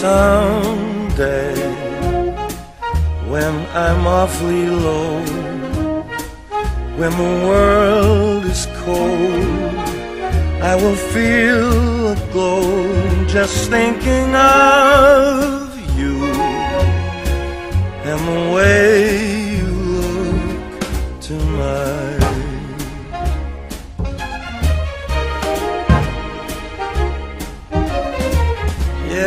Someday, when I'm awfully low, when the world is cold, I will feel a glow just thinking of you and the way you look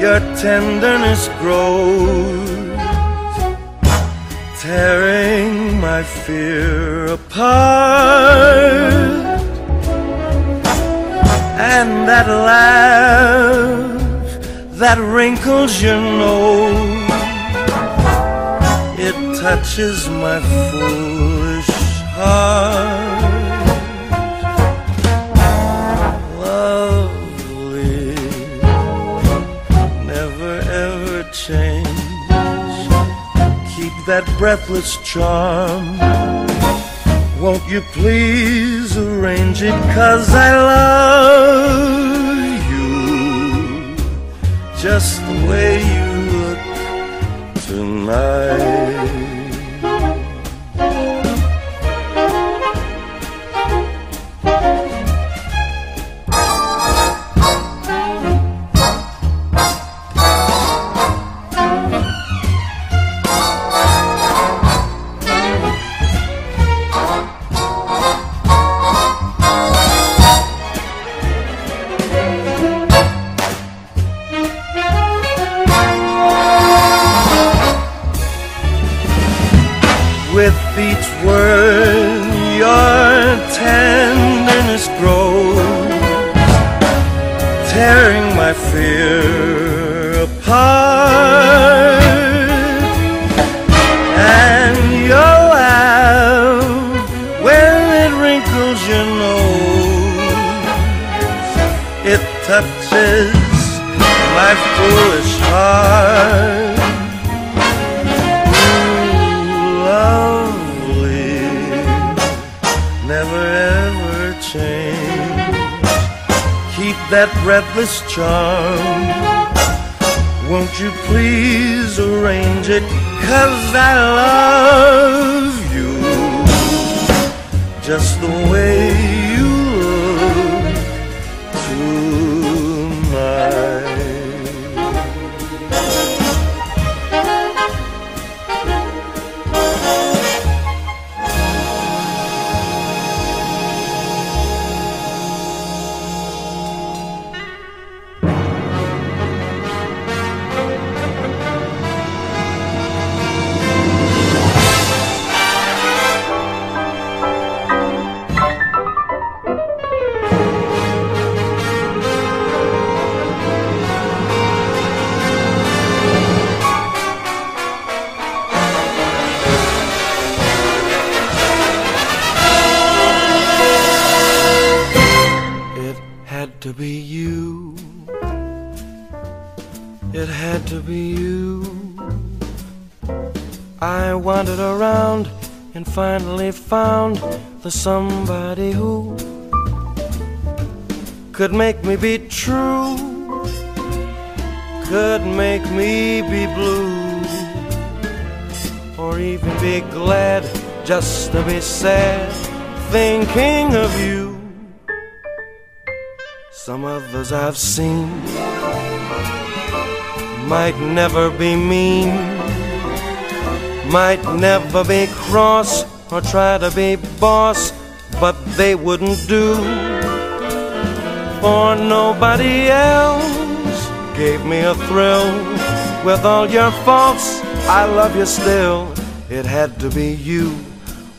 your tenderness grows, tearing my fear apart. And that laugh that wrinkles your nose, it touches my foolish heart. Keep that breathless charm. Won't you please arrange it? Cause I love you just the way you look tonight. With each word, your tenderness grows, tearing my fear apart. And your laugh, when it wrinkles your nose, it touches my foolish heart. lovely, change. Keep that breathless charm. Won't you please arrange it? Cause I love you just the way to be you. It had to be you. I wandered around and finally found the somebody who could make me be true, could make me be blue, or even be glad just to be sad thinking of you. Some others I've seen might never be mean, might never be cross or try to be boss, but they wouldn't do. For nobody else gave me a thrill. With all your faults, I love you still. It had to be you,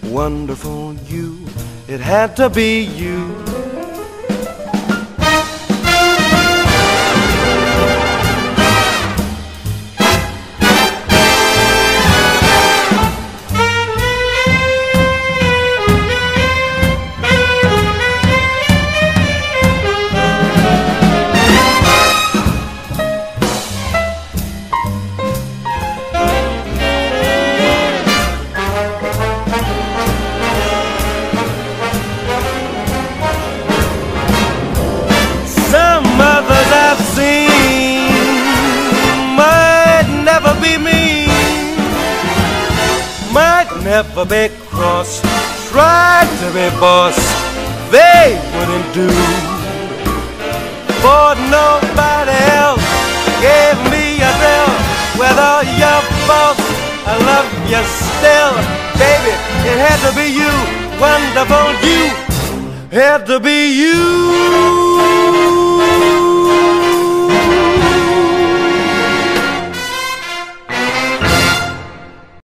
wonderful you. It had to be you. Never be cross. Tried to be boss, they wouldn't do. For nobody else gave me a thrill. With all your faults, I love you still. Baby, it had to be you, wonderful you. Had to be you.